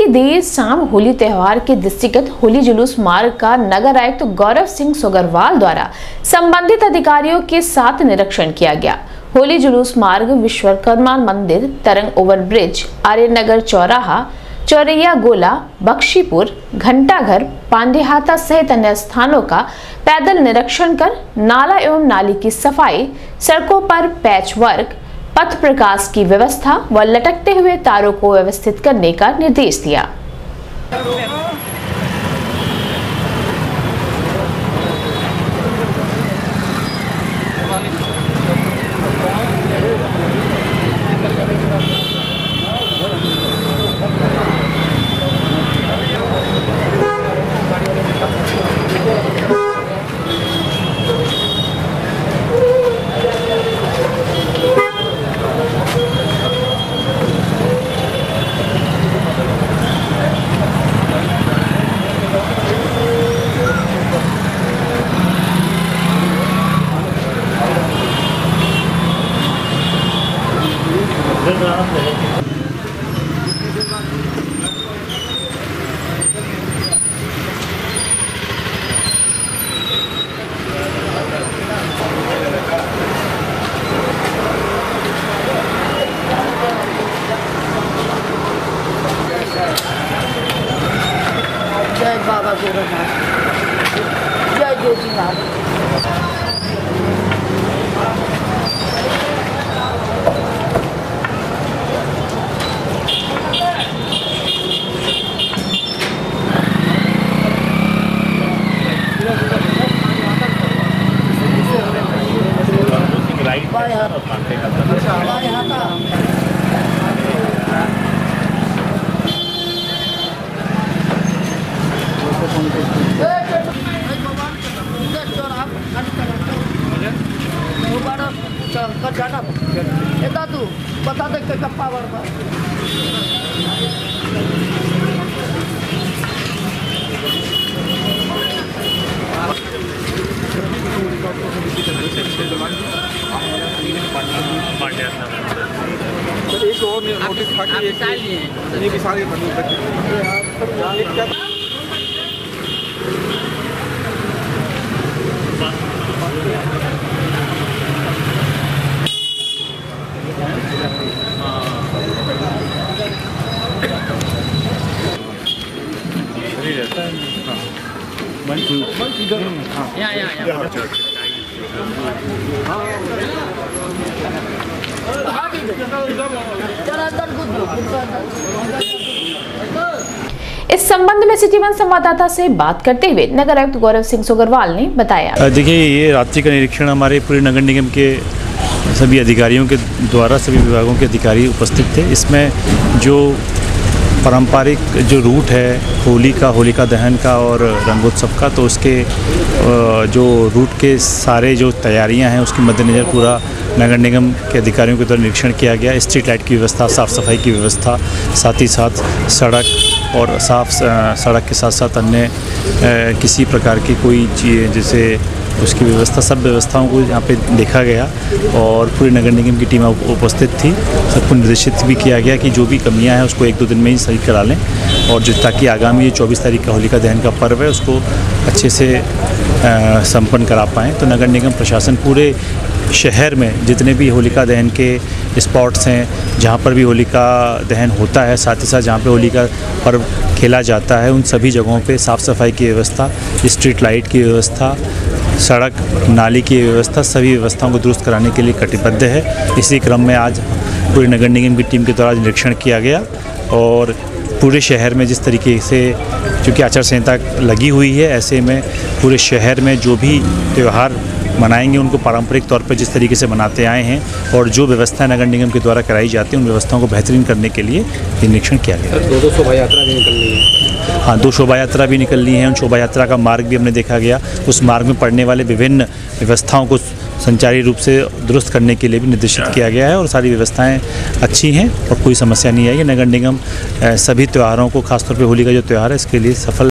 की देर शाम होली त्यौहार के दृष्टिगत होली जुलूस मार्ग का नगर आयुक्त तो गौरव सिंह सोगरवाल द्वारा संबंधित अधिकारियों के साथ निरीक्षण किया गया। होली जुलूस मार्ग विश्वकर्मा मंदिर, तरंग ओवर ओवरब्रिज, आर्यनगर चौराहा, चौरैया गोला, बख्शीपुर, घंटाघर, पांडेहाता सहित अन्य स्थानों का पैदल निरीक्षण कर नाला एवं नाली की सफ़ाई, सड़कों पर पैच वर्क पथ प्रकाश की व्यवस्था व लटकते हुए तारों को व्यवस्थित करने का निर्देश दिया। 爸爸做的啥？要就进来。येता तू बता दे का गप्पा बरबा सर एक और नोटिस था कि एक ये भी सारे बंद एक क्या चल अंदर कूद लो कूद अंदर इस संबंध में सिटी वन संवाददाता से बात करते हुए नगर आयुक्त गौरव सिंह सोगरवाल ने बताया। देखिए, ये रात्रि का निरीक्षण हमारे पूरे नगर निगम के सभी अधिकारियों के द्वारा, सभी विभागों के अधिकारी उपस्थित थे। इसमें जो पारंपरिक जो रूट है, होली का होलिका दहन का और रंगोत्सव का तो उसके जो रूट के सारे जो तैयारियाँ हैं, उसके मद्देनज़र पूरा नगर निगम के अधिकारियों के द्वारा निरीक्षण किया गया। स्ट्रीट लाइट की व्यवस्था साफ़ सफ़ाई की व्यवस्था, साथ ही साथ सड़क और साफ़ सड़क के साथ साथ अन्य किसी प्रकार की कोई जैसे उसकी व्यवस्था, सब व्यवस्थाओं को यहाँ पे देखा गया और पूरे नगर निगम की टीम उपस्थित थी। सबको निर्देशित भी किया गया कि जो भी कमियाँ हैं उसको एक दो दिन में ही सही करा लें और जो, ताकि आगामी ये चौबीस तारीख का होलिका दहन का पर्व है उसको अच्छे से संपन्न करा पाएँ। तो नगर निगम प्रशासन पूरे शहर में जितने भी होलिका दहन के स्पॉट्स हैं, जहाँ पर भी होलिका दहन होता है, साथ ही साथ जहाँ पे होली का पर्व खेला जाता है, उन सभी जगहों पे साफ़ सफ़ाई की व्यवस्था, स्ट्रीट लाइट की व्यवस्था सड़क, नाली की व्यवस्था सभी व्यवस्थाओं को दुरुस्त कराने के लिए कटिबद्ध है। इसी क्रम में आज पूरे नगर निगम की टीम के द्वारा निरीक्षण किया गया और पूरे शहर में जिस तरीके से चूँकि आचार संहिता लगी हुई है, ऐसे में पूरे शहर में जो भी त्यौहार मनाएँगे उनको पारंपरिक तौर पर जिस तरीके से मनाते आए हैं और जो व्यवस्था नगर निगम के द्वारा कराई जाती है उन व्यवस्थाओं को बेहतरीन करने के लिए ये निरीक्षण किया गया दो दो शोभा यात्रा भी निकलनी है। हाँ दो शोभा यात्रा भी निकलनी है उन शोभा यात्रा का मार्ग भी हमने देखा गया। उस मार्ग में पड़ने वाले विभिन्न व्यवस्थाओं को संचारी रूप से दुरुस्त करने के लिए भी निर्देशित किया गया है और सारी व्यवस्थाएँ अच्छी हैं और कोई समस्या नहीं आई है नगर निगम सभी त्योहारों को खासतौर पर होली का जो त्यौहार है इसके लिए सफल